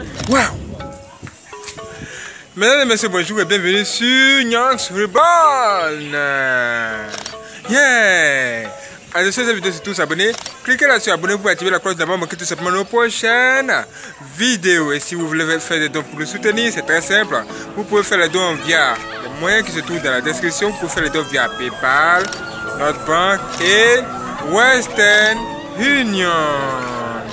Wow! Mesdames et messieurs, bonjour et bienvenue sur Nyans Reborn! Yeah! Sur cette vidéo, c'est tous abonnés. Cliquez là sur abonner pour activer la cloche d'abord, manquer tout simplement nos prochaines vidéos. Et si vous voulez faire des dons pour nous soutenir, c'est très simple. Vous pouvez faire les dons via les moyens qui se trouvent dans la description. Vous pouvez faire les dons via PayPal, notre banque et Western Union.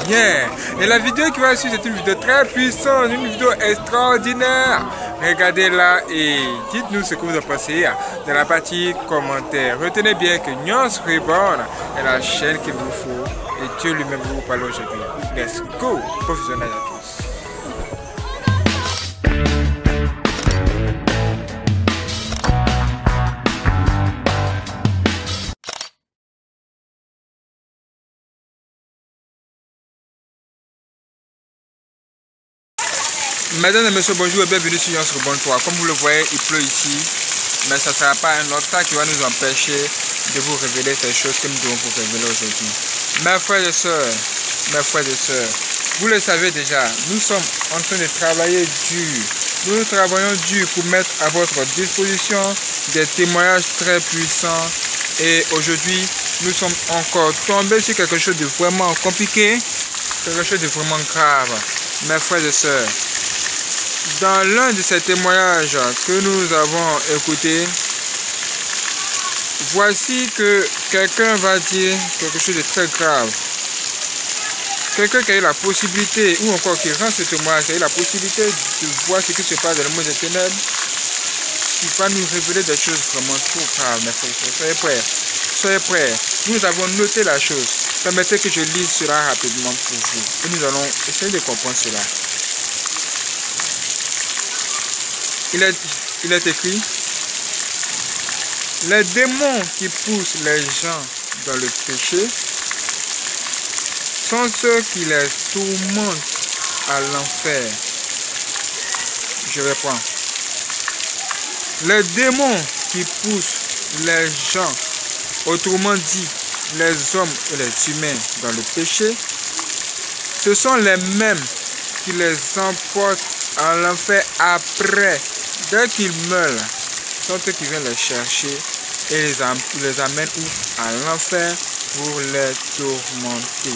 Et la vidéo qui va suivre, c'est une vidéo très puissante, une vidéo extraordinaire. Regardez-la et dites-nous ce que vous en pensez dans la partie commentaires. Retenez bien que Nyons Reborn est la chaîne qu'il vous faut et Dieu lui-même vous parle aujourd'hui. Let's go! Professionnel Mesdames et messieurs, bonjour et bienvenue sur Yons Bon 3. Comme vous le voyez, il pleut ici, mais ce ne sera pas un temps qui va nous empêcher de vous révéler ces choses que nous devons vous révéler aujourd'hui. Mes frères et sœurs, mes frères et sœurs, vous le savez déjà, nous sommes en train de travailler dur. Nous travaillons dur pour mettre à votre disposition des témoignages très puissants. Et aujourd'hui, nous sommes encore tombés sur quelque chose de vraiment compliqué, quelque chose de vraiment grave. Mes frères et sœurs, dans l'un de ces témoignages que nous avons écoutés, voici que quelqu'un va dire quelque chose de très grave. Quelqu'un qui a eu la possibilité, ou encore qui rend ce témoignage, qui a eu la possibilité de voir ce qui se passe dans le monde des ténèbres, qui va nous révéler des choses vraiment trop graves, mes frères. Soyez prêts. Soyez prêts. Nous avons noté la chose. Permettez que je lise cela rapidement pour vous. Et nous allons essayer de comprendre cela. Il est, il écrit Les démons qui poussent les gens dans le péché sont ceux qui les tourmentent à l'enfer. Je reprends. Les démons qui poussent les gens, autrement dit les hommes et les humains dans le péché, ce sont les mêmes qui les emportent à l'enfer après Dès qu'ils meurent, sont eux qui viennent les chercher et les, les amènent à l'enfer pour les tourmenter.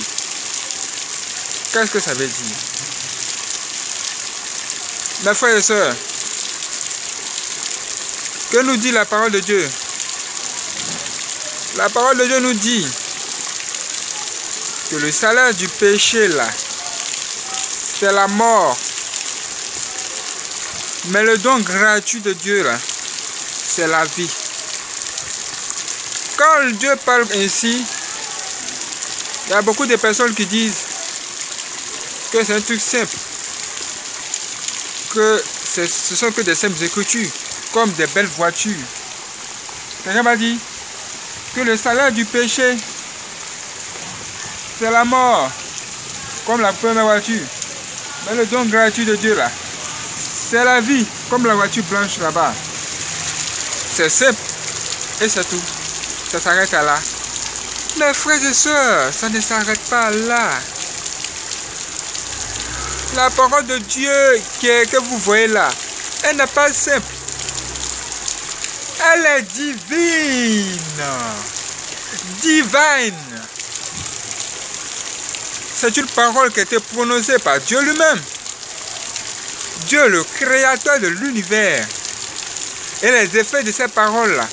Qu'est-ce que ça veut dire? Mes frères et sœurs, que nous dit la parole de Dieu? La parole de Dieu nous dit que le salaire du péché là, c'est la mort. Mais le don gratuit de Dieu, là, c'est la vie. Quand Dieu parle ainsi, il y a beaucoup de personnes qui disent que c'est un truc simple. Que ce sont que des simples écritures, comme des belles voitures. Quelqu'un m'a dit que le salaire du péché, c'est la mort, comme la première voiture. Mais le don gratuit de Dieu, là, c'est la vie, comme la voiture blanche là-bas. C'est simple et c'est tout. Ça s'arrête là. Mes frères et sœurs, ça ne s'arrête pas là. La parole de Dieu que vous voyez là, elle n'est pas simple. Elle est divine. Divine. C'est une parole qui a été prononcée par Dieu lui-même. Dieu, le créateur de l'univers. Et les effets de ces paroles-là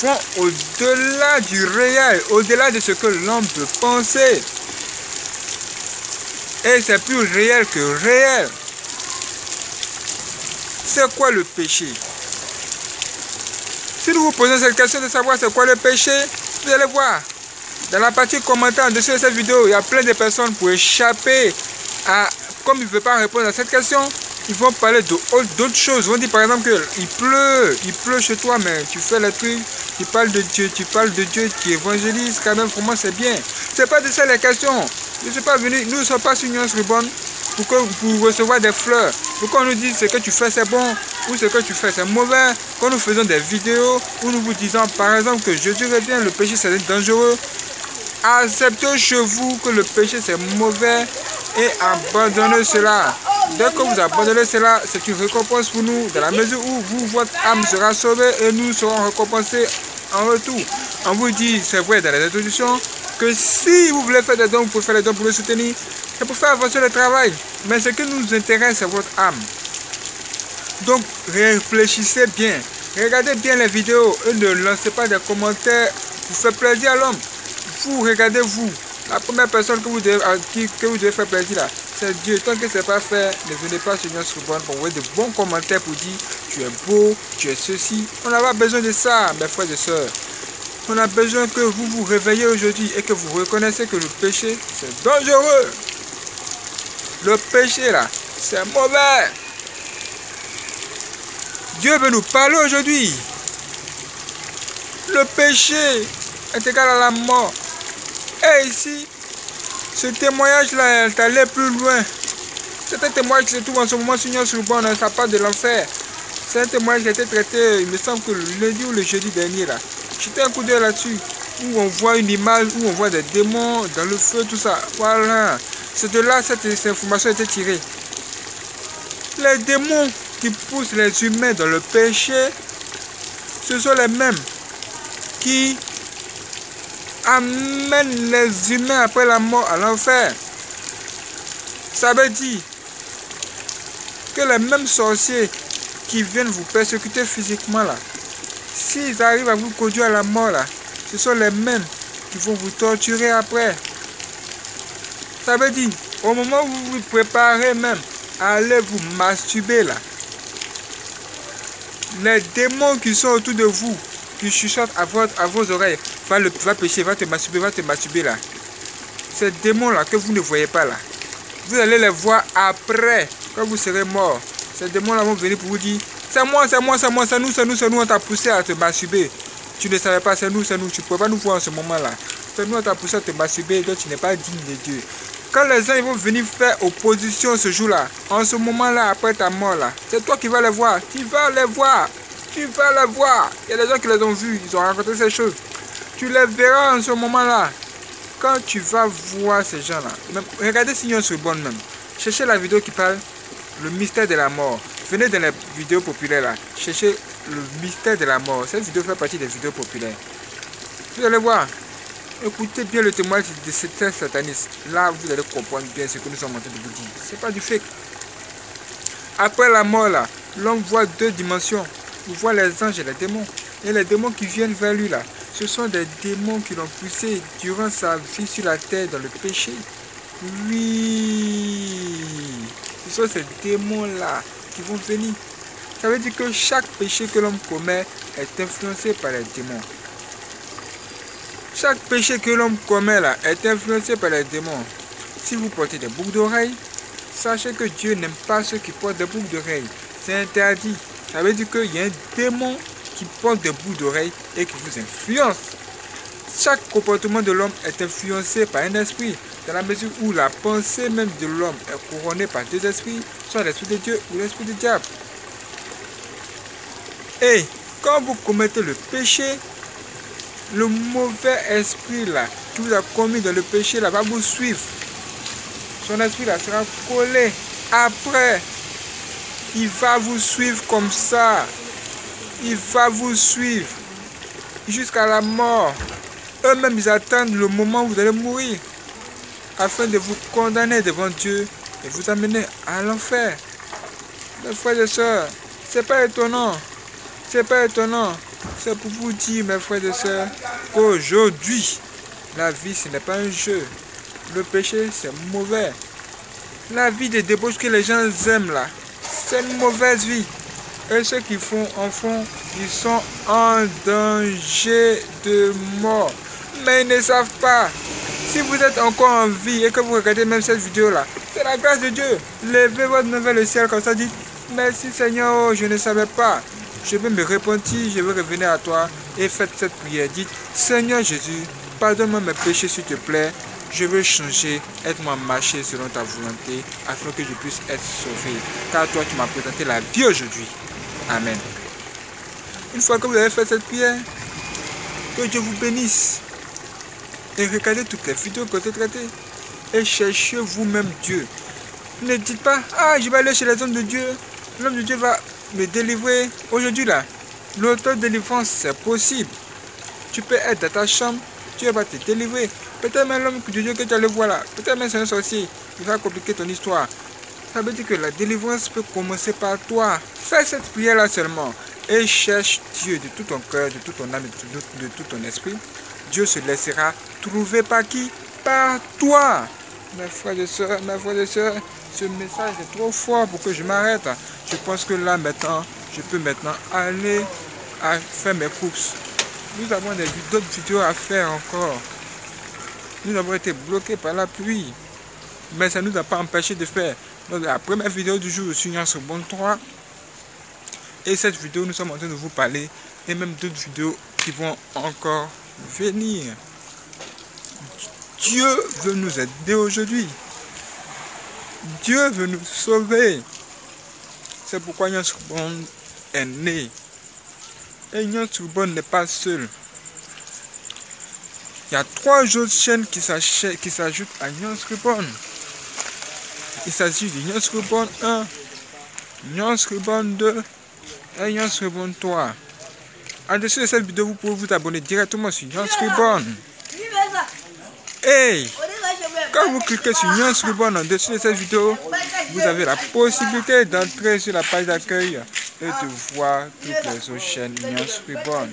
vont au-delà du réel, au-delà de ce que l'homme peut penser. Et c'est plus réel que réel. C'est quoi le péché? Si nous vous posons cette question de savoir c'est quoi le péché, vous allez voir. Dans la partie commentaire de cette vidéo, il y a plein de personnes pour échapper à... Comme il ne veut pas répondre à cette question, ils vont parler d'autres choses. Vont dire par exemple qu'il pleut, il pleut chez toi, mais tu fais le truc, tu parles de Dieu, tu parles de Dieu, tu évangélises, quand même, pour moi c'est bien. C'est pas de ça les questions. Je suis pas venu, nous ne sommes pas sur Nuance Ribbon pour, que, pour recevoir des fleurs. Pour qu'on nous dise ce que tu fais c'est bon ou ce que tu fais c'est mauvais? Quand nous faisons des vidéos où nous vous disons par exemple que Jésus revient, le péché c'est dangereux. Acceptez chez vous que le péché c'est mauvais et abandonnez cela. Dès que vous abandonnez cela, c'est une récompense pour nous, dans la mesure où vous, votre âme sera sauvée et nous serons récompensés en retour. On vous dit, c'est vrai dans les introductions, que si vous voulez faire des dons, vous pouvez faire des dons pour le soutenir, c'est pour faire avancer le travail. Mais ce qui nous intéresse, c'est votre âme. Donc, réfléchissez bien. Regardez bien les vidéos et ne lancez pas des commentaires pour faire plaisir à l'homme. Vous, regardez vous. La première personne que vous devez, à qui, que vous devez faire plaisir là, c'est Dieu. Tant que ce n'est pas fait, ne venez pas sur notre bonne pour envoyer de bons commentaires pour dire tu es beau, tu es ceci. On n'a pas besoin de ça, mes frères et sœurs. On a besoin que vous vous réveillez aujourd'hui et que vous reconnaissez que le péché, c'est dangereux. Le péché là, c'est mauvais. Dieu veut nous parler aujourd'hui. Le péché est égal à la mort. Et ici, ce témoignage-là est allé plus loin. C'est un témoignage qui se trouve en ce moment sur le bon, ça de l'enfer. C'est un témoignage qui a été traité, il me semble que le lundi ou le jeudi dernier là. J'étais un coup d'œil là-dessus, où on voit une image, où on voit des démons dans le feu, tout ça. Voilà. C'est de là cette, cette information a été tirée. Les démons qui poussent les humains dans le péché, ce sont les mêmes qui amènent les humains après la mort à l'enfer. Ça veut dire que les mêmes sorciers qui viennent vous persécuter physiquement là, s'ils arrivent à vous conduire à la mort là, ce sont les mêmes qui vont vous torturer après. Ça veut dire, au moment où vous vous préparez même à aller vous masturber là, les démons qui sont autour de vous, qui chuchotent à, votre, à vos oreilles, va, le, va pécher, va te masturber, va te masturber là. Ces démons-là que vous ne voyez pas là, vous allez les voir après, quand vous serez mort. Ces démons-là vont venir pour vous dire, c'est moi, c'est moi, c'est moi, c'est nous, c'est nous, c'est nous, on t'a poussé à te masturber. Tu ne savais pas, c'est nous, c'est nous, tu ne peux pas nous voir en ce moment-là. C'est nous, on t'a poussé à te masturber, donc tu n'es pas digne de Dieu. Quand les gens ils vont venir faire opposition ce jour-là, en ce moment-là, après ta mort là, c'est toi qui vas les voir. Tu vas les voir. Tu vas les voir. Il y a des gens qui les ont vus, ils ont raconté ces choses. Tu les verras en ce moment-là. Quand tu vas voir ces gens-là, regardez Signor sur bonne même. Cherchez la vidéo qui parle le mystère de la mort. Venez dans les vidéos populaires là. Cherchez le mystère de la mort. Cette vidéo fait partie des vidéos populaires. Vous allez voir. Écoutez bien le témoignage de cet sataniste. Là, vous allez comprendre bien ce que nous sommes en train de vous dire. Ce n'est pas du fake. Après la mort, là, l'homme voit deux dimensions. Il voit les anges et les démons. Et les démons qui viennent vers lui, là, ce sont des démons qui l'ont poussé durant sa vie sur la terre dans le péché. Oui, ce sont ces démons-là qui vont venir. Ça veut dire que chaque péché que l'homme commet est influencé par les démons. Chaque péché que l'homme commet là est influencé par les démons. Si vous portez des boucles d'oreilles, sachez que Dieu n'aime pas ceux qui portent des boucles d'oreilles. C'est interdit. Ça veut dire qu'il y a un démon qui porte des boucles d'oreilles et qui vous influence. Chaque comportement de l'homme est influencé par un esprit, dans la mesure où la pensée même de l'homme est couronnée par deux esprits, soit l'esprit de Dieu ou l'esprit du diable. Et quand vous commettez le péché, le mauvais esprit là, qui vous a commis dans le péché là, va vous suivre. Son esprit là sera collé. Après, il va vous suivre comme ça. Il va vous suivre jusqu'à la mort. Eux-mêmes, ils attendent le moment où vous allez mourir afin de vous condamner devant Dieu et vous amener à l'enfer. Mes frères et sœurs, c'est pas étonnant. C'est pas étonnant. C'est pour vous dire, mes frères et sœurs, qu'aujourd'hui, la vie, ce n'est pas un jeu. Le péché, c'est mauvais. La vie de débauche que les gens aiment là, c'est une mauvaise vie. Et ceux qui font en font, ils sont en danger de mort. Mais ils ne savent pas. Si vous êtes encore en vie et que vous regardez même cette vidéo là, c'est la grâce de Dieu. Levez votre main vers le ciel comme ça, dites Merci Seigneur, je ne savais pas je veux me repentir, je veux revenir à toi et faites cette prière. Dites, Seigneur Jésus, pardonne-moi mes péchés s'il te plaît. Je veux changer, aide-moi à marcher selon ta volonté afin que je puisse être sauvé. Car toi, tu m'as présenté la vie aujourd'hui. Amen. Une fois que vous avez fait cette prière, que Dieu vous bénisse. Et regardez toutes les vidéos que j'ai traitées. Et cherchez vous-même Dieu. Ne dites pas, ah, je vais aller chez les hommes de Dieu. L'homme de Dieu va me délivrer. Aujourd'hui, là, l'auto-délivrance, c'est possible. Tu peux être dans ta chambre, Dieu va te délivrer. Peut-être même l'homme de Dieu que tu allais voir là, peut-être même c'est un sorcier, il va compliquer ton histoire. Ça veut dire que la délivrance peut commencer par toi. Fais cette prière-là seulement et cherche Dieu de tout ton cœur, de tout ton âme, de tout, ton esprit. Dieu se laissera trouver par qui? Par toi. Mes frères et soeurs, mes frères et soeurs, ce message est trop fort pour que je m'arrête. Je pense que là maintenant, je peux maintenant aller à faire mes courses. Nous avons d'autres vidéos à faire encore. Nous avons été bloqués par la pluie. Mais ça ne nous a pas empêché de faire la première vidéo du jour sur sur Bon 3. Et cette vidéo, nous sommes en train de vous parler. Et même d'autres vidéos qui vont encore venir. Dieu veut nous aider aujourd'hui. Dieu veut nous sauver. C'est pourquoi Yann est né. Et Yann n'est pas seul. Il y a trois autres chaînes qui s'ajoutent à Nyon Il s'agit de Nyon 1, Nyon 2 et Nyon 3. En dessous de cette vidéo, vous pouvez vous abonner directement sur Nyon Hey! Quand vous cliquez sur Nyon en dessous de cette vidéo, vous avez la possibilité d'entrer sur la page d'accueil et de voir toutes les autres chaînes Nyon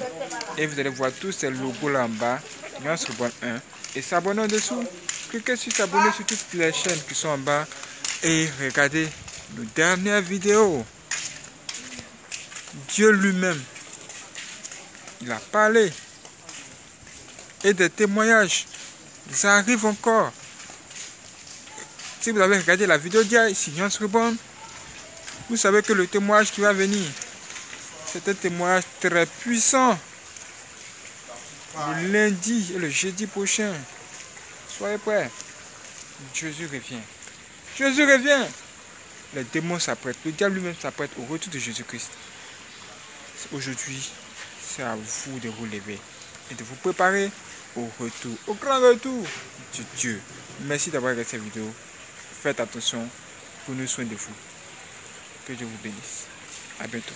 Et vous allez voir tous ces logos là en bas. Reborn 1 et s'abonner en dessous. Cliquez sur s'abonner sur toutes les chaînes qui sont en bas et regardez nos dernières vidéos. Dieu lui-même, il a parlé et des témoignages, ça arrive encore. Si vous avez regardé la vidéo d'hier, Nuance Reborn, vous savez que le témoignage qui va venir, c'est un témoignage très puissant le lundi et le jeudi prochain. Soyez prêts. Jésus revient. Jésus revient. Les démons s'apprêtent. Le diable lui-même s'apprête au retour de Jésus-Christ. Aujourd'hui, c'est à vous de vous lever et de vous préparer au retour, au grand retour de Dieu. Merci d'avoir regardé cette vidéo. Faites attention. Prenez soin de vous. Que Dieu vous bénisse. À bientôt.